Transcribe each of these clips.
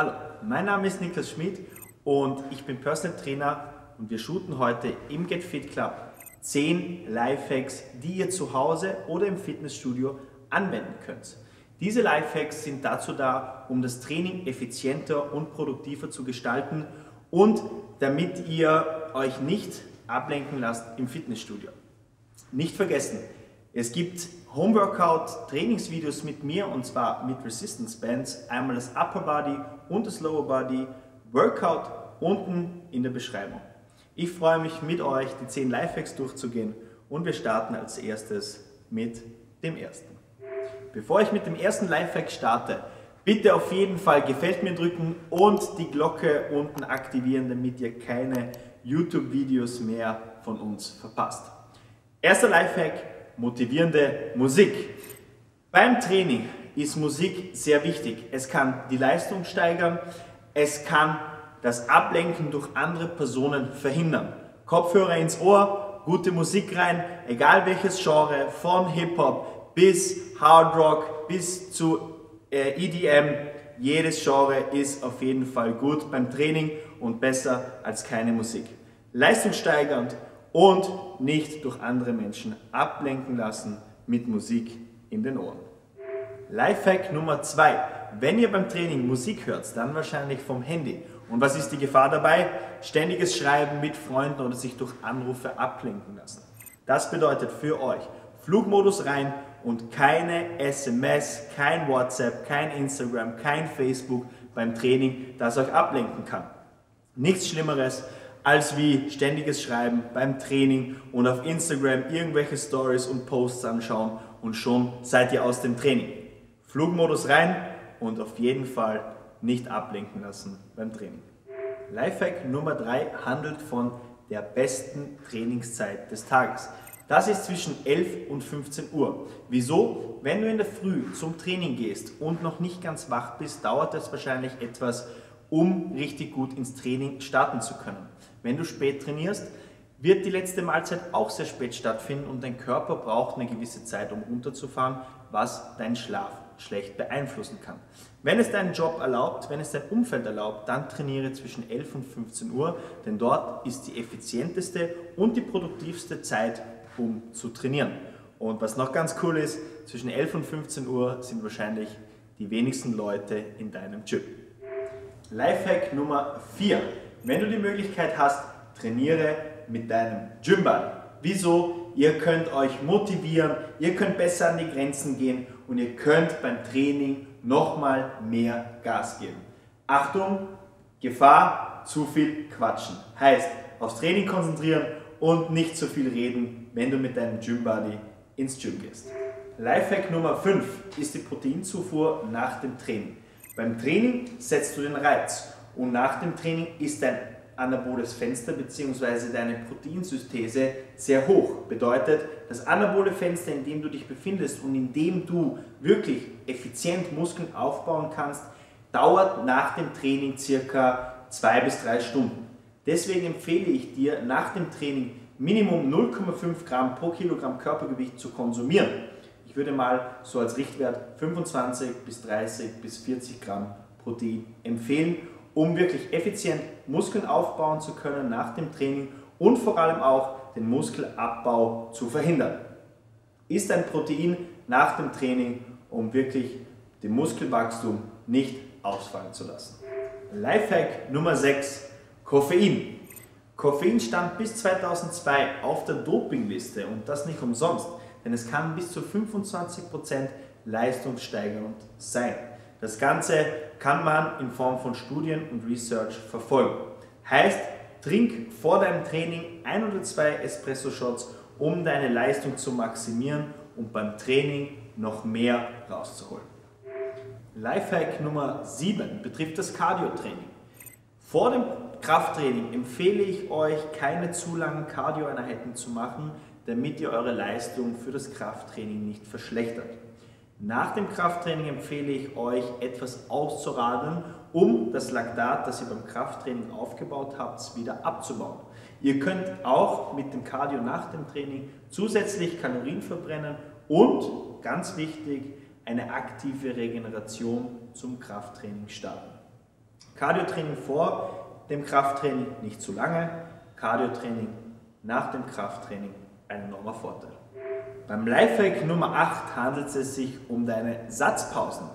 Hallo, mein Name ist Niklas Schmidt und ich bin Personal Trainer und wir shooten heute im Get Fit Club 10 Lifehacks, die ihr zu Hause oder im Fitnessstudio anwenden könnt. Diese Lifehacks sind dazu da, um das Training effizienter und produktiver zu gestalten und damit ihr euch nicht ablenken lasst im Fitnessstudio. Nicht vergessen, es gibt Homeworkout Trainingsvideos mit mir und zwar mit Resistance Bands, einmal das Upper Body und das Lower Body Workout unten in der Beschreibung. Ich freue mich mit euch die 10 Lifehacks durchzugehen und wir starten als erstes mit dem ersten. Bevor ich mit dem ersten Lifehack starte, bitte auf jeden Fall gefällt mir drücken und die Glocke unten aktivieren, damit ihr keine YouTube-Videos mehr von uns verpasst. Erster Lifehack, motivierende Musik. Beim Training ist Musik sehr wichtig. Es kann die Leistung steigern, es kann das Ablenken durch andere Personen verhindern. Kopfhörer ins Ohr, gute Musik rein, egal welches Genre, von Hip-Hop bis Hard Rock bis zu äh, EDM. Jedes Genre ist auf jeden Fall gut beim Training und besser als keine Musik. Leistungssteigernd und nicht durch andere Menschen ablenken lassen mit Musik in den Ohren. Lifehack Nummer 2. Wenn ihr beim Training Musik hört, dann wahrscheinlich vom Handy. Und was ist die Gefahr dabei? Ständiges Schreiben mit Freunden oder sich durch Anrufe ablenken lassen. Das bedeutet für euch Flugmodus rein und keine SMS, kein WhatsApp, kein Instagram, kein Facebook beim Training, das euch ablenken kann. Nichts Schlimmeres als wie ständiges Schreiben beim Training und auf Instagram irgendwelche Stories und Posts anschauen und schon seid ihr aus dem Training. Flugmodus rein und auf jeden Fall nicht ablenken lassen beim Training. Lifehack Nummer 3 handelt von der besten Trainingszeit des Tages. Das ist zwischen 11 und 15 Uhr. Wieso? Wenn du in der Früh zum Training gehst und noch nicht ganz wach bist, dauert es wahrscheinlich etwas, um richtig gut ins Training starten zu können. Wenn du spät trainierst, wird die letzte Mahlzeit auch sehr spät stattfinden und dein Körper braucht eine gewisse Zeit, um runterzufahren, was deinen Schlaf schlecht beeinflussen kann. Wenn es deinen Job erlaubt, wenn es dein Umfeld erlaubt, dann trainiere zwischen 11 und 15 Uhr, denn dort ist die effizienteste und die produktivste Zeit, um zu trainieren. Und was noch ganz cool ist, zwischen 11 und 15 Uhr sind wahrscheinlich die wenigsten Leute in deinem Gym. Lifehack Nummer 4. Wenn du die Möglichkeit hast, trainiere mit deinem Gymball. Wieso? Ihr könnt euch motivieren, ihr könnt besser an die Grenzen gehen und ihr könnt beim Training nochmal mehr Gas geben. Achtung, Gefahr, zu viel quatschen. Heißt, aufs Training konzentrieren und nicht zu viel reden, wenn du mit deinem Gymbuddy ins Gym gehst. Lifehack Nummer 5 ist die Proteinzufuhr nach dem Training. Beim Training setzt du den Reiz und nach dem Training ist dein anaboles Fenster bzw. deine Proteinsynthese sehr hoch. Bedeutet, das anabole Fenster, in dem du dich befindest und in dem du wirklich effizient Muskeln aufbauen kannst, dauert nach dem Training circa zwei bis drei Stunden. Deswegen empfehle ich dir, nach dem Training Minimum 0,5 Gramm pro Kilogramm Körpergewicht zu konsumieren. Ich würde mal so als Richtwert 25 bis 30 bis 40 Gramm Protein empfehlen um wirklich effizient Muskeln aufbauen zu können nach dem Training und vor allem auch den Muskelabbau zu verhindern. Ist ein Protein nach dem Training, um wirklich den Muskelwachstum nicht ausfallen zu lassen. Lifehack Nummer 6, Koffein. Koffein stand bis 2002 auf der Dopingliste und das nicht umsonst, denn es kann bis zu 25% leistungssteigernd sein. Das Ganze kann man in Form von Studien und Research verfolgen. Heißt, trink vor deinem Training ein oder zwei Espresso-Shots, um deine Leistung zu maximieren und beim Training noch mehr rauszuholen. Lifehack Nummer 7 betrifft das Cardio-Training. Vor dem Krafttraining empfehle ich euch, keine zu langen Cardio-Einheiten zu machen, damit ihr eure Leistung für das Krafttraining nicht verschlechtert. Nach dem Krafttraining empfehle ich euch, etwas auszuradeln, um das Laktat, das ihr beim Krafttraining aufgebaut habt, wieder abzubauen. Ihr könnt auch mit dem Cardio nach dem Training zusätzlich Kalorien verbrennen und, ganz wichtig, eine aktive Regeneration zum Krafttraining starten. Cardio-Training vor dem Krafttraining nicht zu lange, Cardio-Training nach dem Krafttraining ein enormer Vorteil. Beim Lifehack Nummer 8 handelt es sich um deine Satzpausen.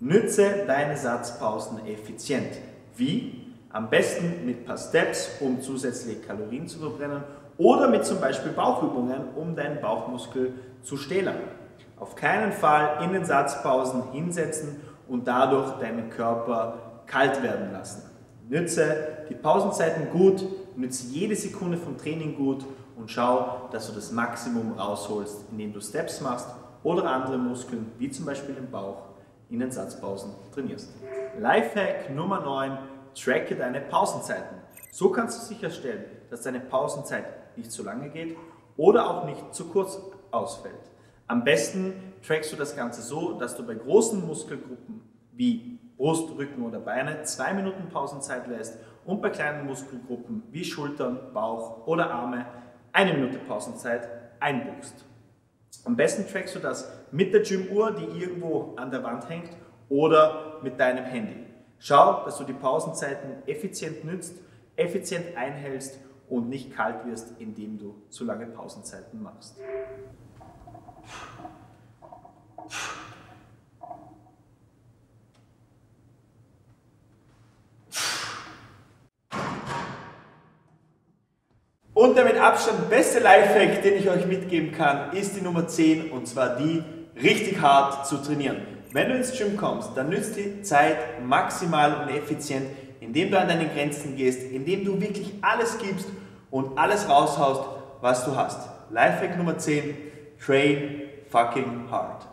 Nütze deine Satzpausen effizient. Wie? Am besten mit ein paar Steps, um zusätzliche Kalorien zu verbrennen oder mit zum Beispiel Bauchübungen, um deinen Bauchmuskel zu stählern. Auf keinen Fall in den Satzpausen hinsetzen und dadurch deinen Körper kalt werden lassen. Nütze die Pausenzeiten gut, nütze jede Sekunde vom Training gut und schau, dass du das Maximum rausholst, indem du Steps machst oder andere Muskeln, wie zum Beispiel den Bauch, in den Satzpausen trainierst. Lifehack Nummer 9, tracke deine Pausenzeiten. So kannst du sicherstellen, dass deine Pausenzeit nicht zu lange geht oder auch nicht zu kurz ausfällt. Am besten trackst du das Ganze so, dass du bei großen Muskelgruppen wie Brust, Rücken oder Beine zwei Minuten Pausenzeit lässt und bei kleinen Muskelgruppen wie Schultern, Bauch oder Arme eine Minute Pausenzeit einbuchst. Am besten trackst du das mit der Gymuhr, die irgendwo an der Wand hängt, oder mit deinem Handy. Schau, dass du die Pausenzeiten effizient nützt, effizient einhältst und nicht kalt wirst, indem du zu lange Pausenzeiten machst. Und der mit Abstand beste Lifehack, den ich euch mitgeben kann, ist die Nummer 10 und zwar die, richtig hart zu trainieren. Wenn du ins Gym kommst, dann nützt die Zeit maximal und effizient, indem du an deine Grenzen gehst, indem du wirklich alles gibst und alles raushaust, was du hast. Lifehack Nummer 10, train fucking hard.